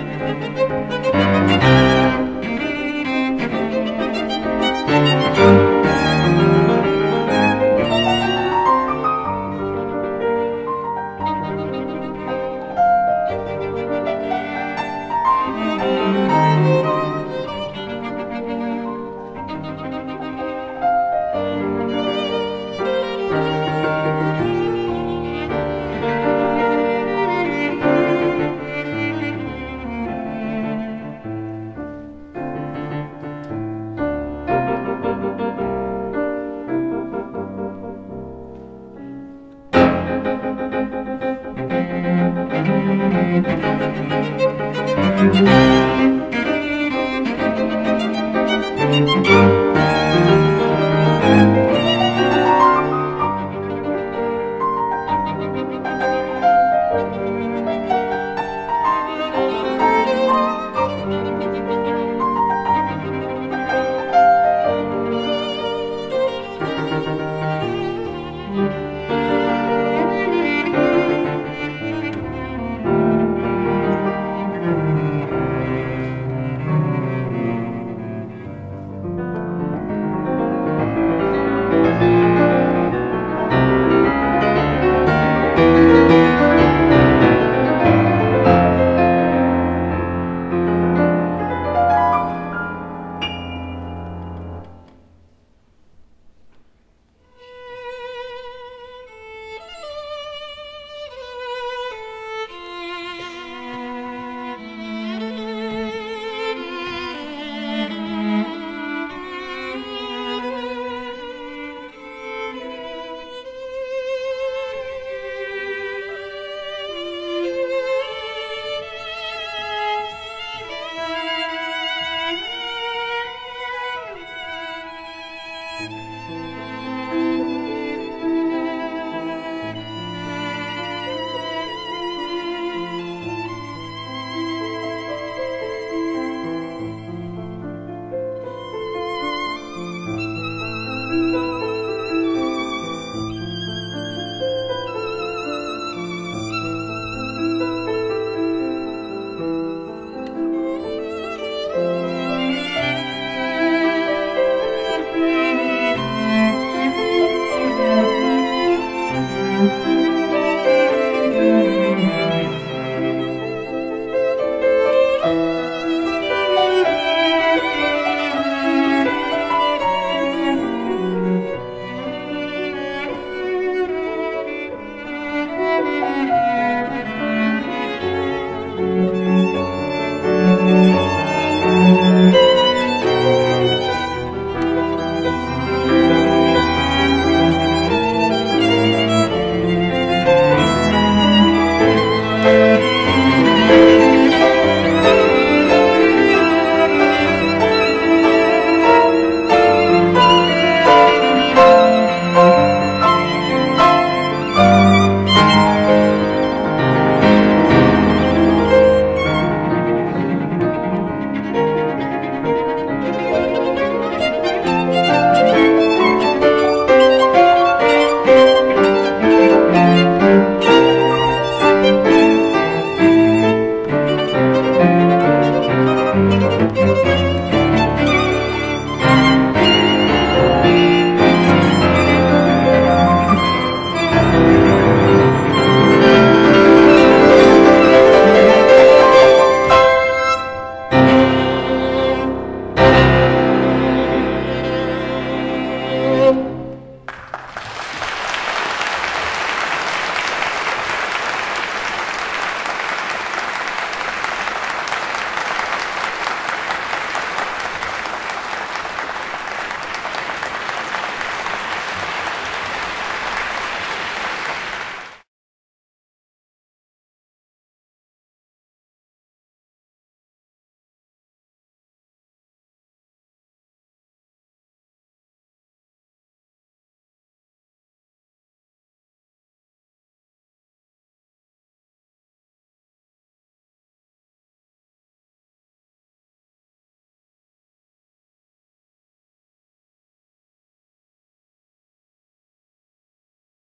Música